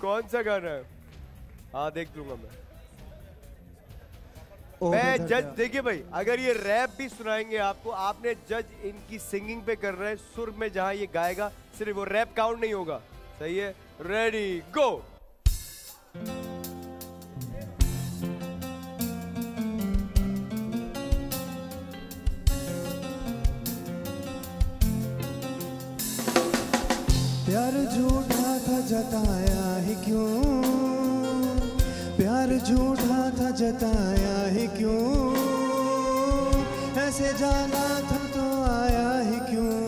कौन सा गाना है? हाँ देख लूँगा मैं। मैं जज देखिए भाई अगर ये रैप भी सुनाएँगे आपको आपने जज इनकी सिंगिंग पे कर रहे हैं सुर में जहाँ ये गाएगा सिर्फ़ वो रैप काउंट नहीं होगा। सही है? रेडी गो प्यार था जताया ही क्यों? प्यार झूठा था, जताया ही क्यों? ऐसे जाना था तो आया ही क्यों?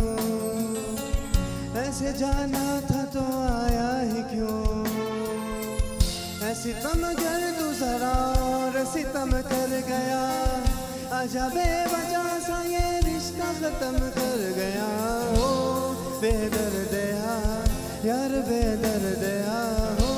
ऐसे जाना था तो आया ही क्यों? ऐसी तम कर तू जरा और सितम कर गया। आजा बेवजह सा ये रिश्ता खत्म कर गया। ओ बेदर्द यार यार बेदर्द दया हो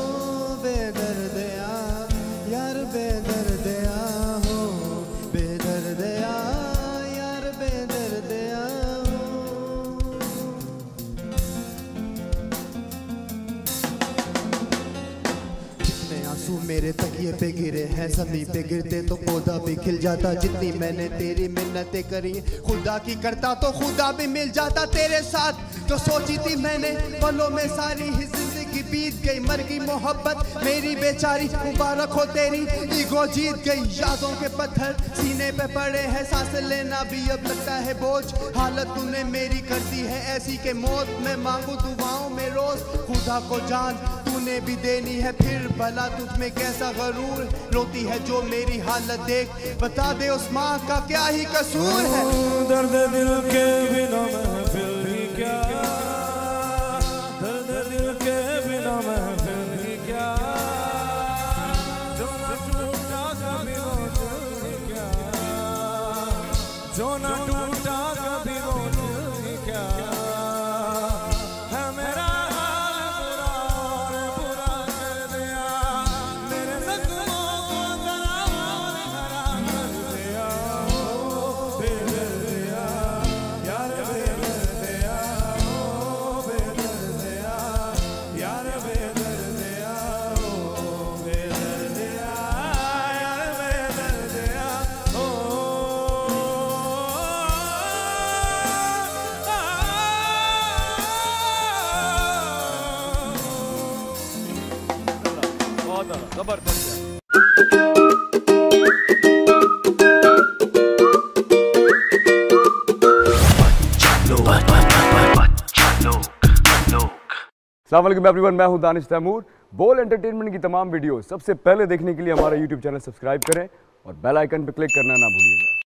मेरे तकिए पे गिरे हैं ज़मीन पे गिरते तो पौधा भी खिल जाता। जितनी मैंने तेरी मिन्नतें करी, खुदा की करता तो खुदा भी मिल जाता तेरे साथ। जो सोची थी मैंने, पलों में सारी ही ज़िंदगी बीत गई, मर गई मोहब्बत। मेरी बेचारी मुबारक हो तेरी। ईगो जीत गई, यादों के पत्थर सीने पे पड़े हैं। सांस लेना भी अब लगता है बोझ। हालत तूने मेरी कर दी है, ऐसी के मौत। मैं मांगू दुआओं में रोज। खुदा को जान तूने भी देनी है, फिर भला तुझ में कैसा गरूर रोती है जो मेरी हालत देख। बता दे उस माँ का क्या ही कसूर है। दर्द दिल के बिना महफिल क्या जो ना टूटा कभी दिल क्या? ज़बरदस्त मैं हूँ दानिश तैमूर। बोल एंटरटेनमेंट की तमाम वीडियो सबसे पहले देखने के लिए हमारा यूट्यूब चैनल सब्सक्राइब करें और बेल आइकन पर क्लिक करना ना भूलिएगा।